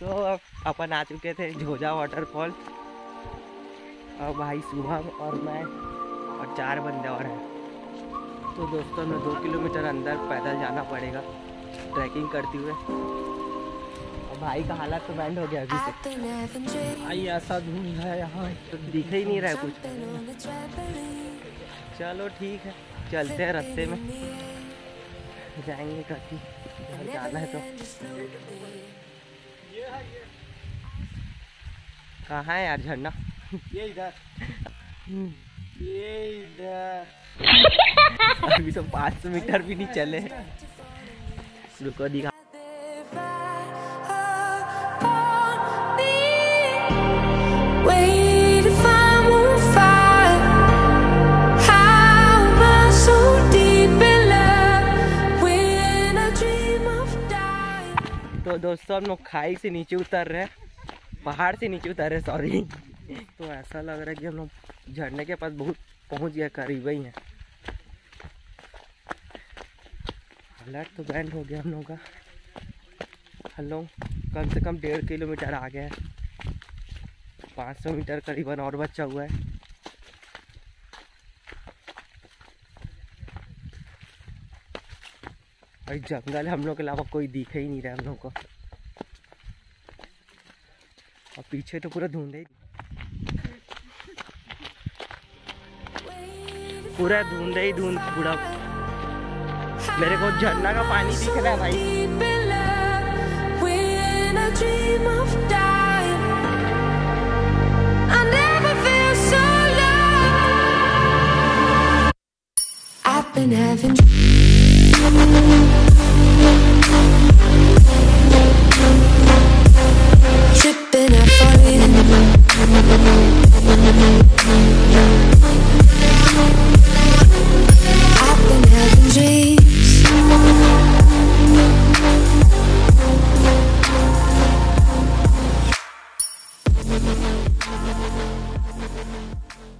तो अब अपन आ चुके थे झोजा वाटरफॉल और भाई शुभम और मैं और चार बंदे और हैं। तो दोस्तों में दो किलोमीटर अंदर पैदल जाना पड़ेगा ट्रैकिंग करते हुए। भाई का हालत तो बैंड हो गया अभी से। भाई ऐसा धुंध है यहाँ तो दिख ही नहीं रहा है कुछ। चलो ठीक है चलते हैं रास्ते में। जाएँगे कभी घर जाना है तो। कहाँ है यार झरना? ये इधर। ये इधर। अभी तो 500 मीटर भी नहीं चले। रुको दिखा। तो दोस्तों, हम लोग खाई से नीचे उतर रहे हैं। पहाड़ से नीचे उतर रहे सॉरी तो ऐसा लग रहा है कि हम लोग झरने के पास बहुत पहुँच गया करीब ही है। अलर्ट तो बैंड हो गया हम लोग का। हम लोग कम से कम डेढ़ किलोमीटर आ गया हैं। पाँच सौ मीटर करीबन और बचा हुआ है। और जंगल हम लोग के अलावा कोई दिख ही नहीं रहा हम लोग को। और पीछे तो पूरा धुंध ही पूरा धुंध ही धुंध, पूरा। मेरे को झरना का पानी दिख रहा है भाई। been having Tripping and falling Thank you.